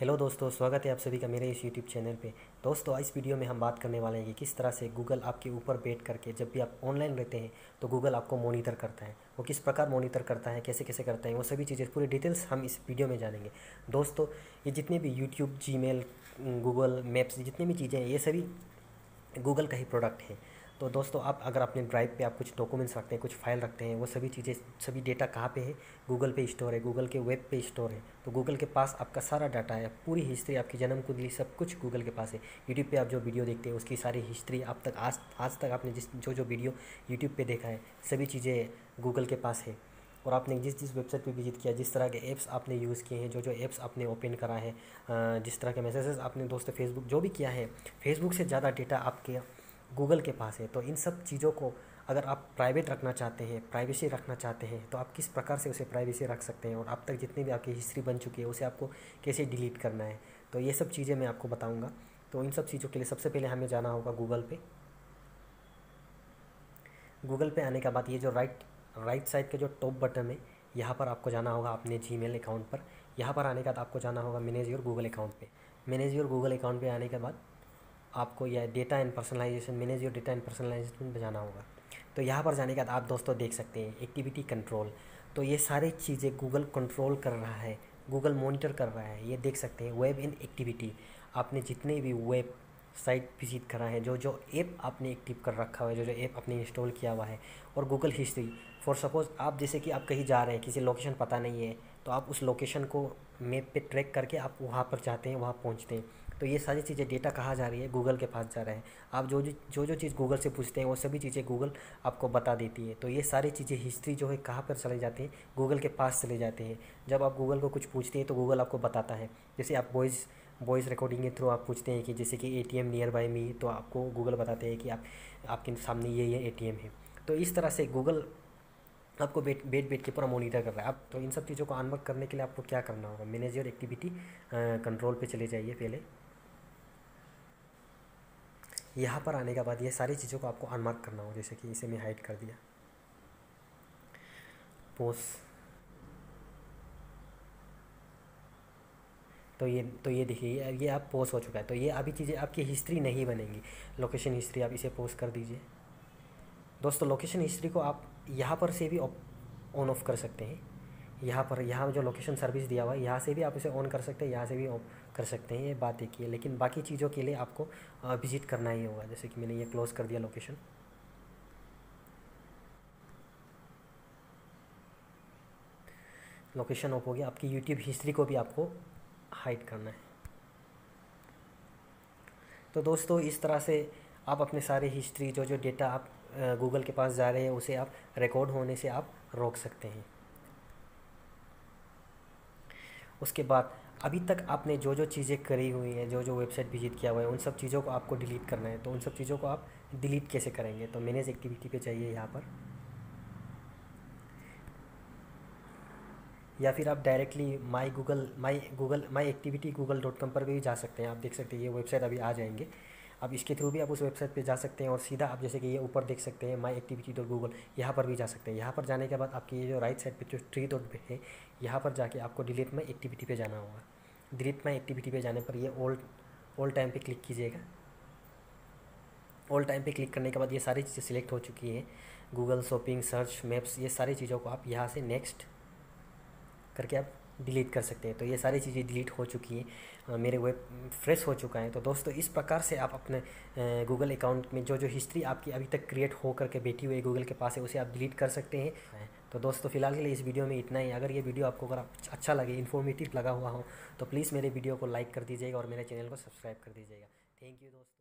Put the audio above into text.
Hello दोस्तों, स्वागत है आप सभी का मेरे इस यूट्यूब चैनल पे। दोस्तों इस वीडियो में हम बात करने वाले हैं कि किस तरह से गूगल आपके ऊपर बैठ करके जब भी आप ऑनलाइन रहते हैं तो गूगल आपको मॉनिटर करता है। वो किस प्रकार मॉनिटर करता है, कैसे कैसे करता है, वो सभी चीज़ें, पूरी डिटेल्स हम इस वीडियो में जानेंगे। दोस्तों, ये जितने भी YouTube Gmail Google maps जितनी भी चीज़ें हैं, ये सभी गूगल का ही प्रोडक्ट है। तो दोस्तों, आप अगर अपने ड्राइव पे आप कुछ डॉक्यूमेंट्स रखते हैं, कुछ फ़ाइल रखते हैं, वो सभी चीज़ें, सभी डेटा कहाँ पे है? गूगल पे स्टोर है गूगल के वेब पे स्टोर है। तो गूगल के पास आपका सारा डाटा है, पूरी हिस्ट्री आपकी जन्म कुंडली सब कुछ गूगल के पास है। यूट्यूब पे आप जो वीडियो देखते हैं, उसकी सारी हिस्ट्री अब तक, आज आज तक आपने जिस, जो जो वीडियो यूट्यूब पर देखा है, सभी चीज़ें गूगल के पास है। और आपने जिस जिस वेबसाइट पे विज़िट किया, जिस तरह के ऐप्स आपने यूज़ किए हैं, जो जो ऐप्स आपने ओपन करा है जिस तरह के मैसेजेस आपने दोस्तों फेसबुक जो भी किया है फेसबुक से ज़्यादा डेटा आपके गूगल के पास है तो इन सब चीज़ों को अगर आप प्राइवेट रखना चाहते हैं, प्राइवेसी रखना चाहते हैं तो आप किस प्रकार से उसे प्राइवेसी रख सकते हैं और अब तक जितनी भी आपकी हिस्ट्री बन चुकी है, उसे आपको कैसे डिलीट करना है? तो ये सब चीज़ें मैं आपको बताऊँगा। तो इन सब चीज़ों के लिए सबसे पहले हमें जाना होगा गूगल पे। गूगल पे आने के बाद ये जो राइट राइट साइड के जो टॉप बटन है, यहाँ पर आपको जाना होगा अपने जी अकाउंट पर। यहाँ पर आने के बाद आपको जाना होगा मैनेज योर गूगल अकाउंट पे। मैनेज योर गूगल अकाउंट पे आने के बाद आपको यह data and personalisation manage your data and personalisation पर जाना होगा। तो यहाँ पर जाने के बाद आप दोस्तों देख सकते हैं एक्टिविटी कंट्रोल तो ये सारी चीज़ें गूगल कंट्रोल कर रहा है गूगल मॉनिटर कर रहा है, ये देख सकते हैं वेब इन एक्टिविटी आपने जितने भी वेब साइट विज़िट करा है, जो जो ऐप आपने एक्टिव कर रखा हुआ है, जो जो ऐप आपने इंस्टॉल किया हुआ है, और गूगल हिस्ट्री फॉर सपोज़ आप जैसे कि आप कहीं जा रहे हैं, किसी लोकेशन पता नहीं है तो आप उस लोकेशन को मैप पे ट्रैक करके आप वहाँ पर जाते हैं, वहाँ पहुँचते हैं। तो ये सारी चीज़ें डेटा कहाँ जा रही है? गूगल के पास जा रहे हैं। आप जो जो जो जो चीज़ गूगल से पूछते हैं, वो सभी चीज़ें गूगल आपको बता देती है। तो ये सारी चीज़ें हिस्ट्री जो है, कहाँ पर चले जाते हैं? गूगल के पास चले जाते हैं। जब आप गूगल को कुछ पूछते हैं तो गूगल आपको बताता है। जैसे आप वॉइस वॉइस रिकॉर्डिंग के थ्रू आप पूछते हैं कि जैसे कि A T near by me तो आपको गूगल बताते हैं कि आप, आपके सामने ये ये ए टी एम है। तो इस तरह से गूगल आपको बैठ बैठ बैठ के पूरा मोनीटर कर रहा है। आप तो इन सब चीज़ों को अनवर्क करने के लिए आपको क्या करना होगा? मैनेजर एक्टिविटी कंट्रोल पे चले जाइए पहले। यहाँ पर आने के बाद ये सारी चीज़ों को आपको अनमार्क करना हो जैसे कि इसे मैं हाइड कर दिया। पोस तो ये तो ये देखिए, ये आप पोस्ट हो चुका है। तो ये अभी चीज़ें आपकी हिस्ट्री नहीं बनेंगी। लोकेशन हिस्ट्री आप इसे पोस्ट कर दीजिए। दोस्तों लोकेशन हिस्ट्री को आप यहाँ पर से भी ऑन ऑफ़ कर सकते हैं। यहाँ पर, यहाँ जो लोकेशन सर्विस दिया हुआ है, यहाँ से भी आप इसे ऑन कर सकते हैं, यहाँ से भी ऑफ़ कर सकते हैं, ये बात एक ही है। लेकिन बाकी चीज़ों के लिए आपको विज़िट करना ही होगा। जैसे कि मैंने ये क्लोज़ कर दिया लोकेशन लोकेशन ऑफ़ हो गया। आपकी यूट्यूब हिस्ट्री को भी आपको हाइड करना है। तो दोस्तों, इस तरह से आप अपने सारे हिस्ट्री जो जो डेटा आप गूगल के पास जा रहे हैं, उसे आप रिकॉर्ड होने से आप रोक सकते हैं। उसके बाद अभी तक आपने जो जो चीज़ें करी हुई हैं जो जो वेबसाइट विज़िट किया हुआ है, उन सब चीज़ों को आपको डिलीट करना है। तो उन सब चीज़ों को आप डिलीट कैसे करेंगे? तो मैनेज एक्टिविटी पे चाहिए यहाँ पर। या फिर आप directly my Google my Google my activity Google dot com पर भी जा सकते हैं। आप देख सकते हैं ये वेबसाइट अभी आ जाएँगे। अब इसके थ्रू भी आप उस वेबसाइट पे जा सकते हैं और सीधा आप जैसे कि ये ऊपर देख सकते हैं माई एक्टिविटी डॉट गूगल यहाँ पर भी जा सकते हैं। यहाँ पर जाने के बाद आपकी ये जो राइट साइड पे जो थ्री डॉट है, यहाँ पर जाके आपको डिलीट माई एक्टिविटी पे जाना होगा। डिलीट माई एक्टिविटी पे जाने पर ये ओल्ड ओल्ड टाइम पे क्लिक कीजिएगा। ओल्ड टाइम पे क्लिक करने के बाद ये सारी चीज़ें सिलेक्ट हो चुकी हैं। गूगल शॉपिंग सर्च मैप्स ये सारी चीज़ों को आप यहाँ से नेक्स्ट करके आप डिलीट कर सकते हैं। तो ये सारी चीज़ें डिलीट हो चुकी हैं। मेरे वेब फ्रेश हो चुका है। तो दोस्तों, इस प्रकार से आप अपने गूगल अकाउंट में जो जो हिस्ट्री आपकी अभी तक क्रिएट हो करके बैठी हुई है गूगल के पास है, उसे आप डिलीट कर सकते हैं। तो दोस्तों, फ़िलहाल के लिए इस वीडियो में इतना ही। अगर ये वीडियो आपको अगर अच्छा लगे इन्फॉर्मेटिव लगा हुआ हो तो प्लीज़ मेरे वीडियो को लाइक कर दीजिएगा और मेरे चैनल को सब्सक्राइब कर दीजिएगा। थैंक यू दोस्तों।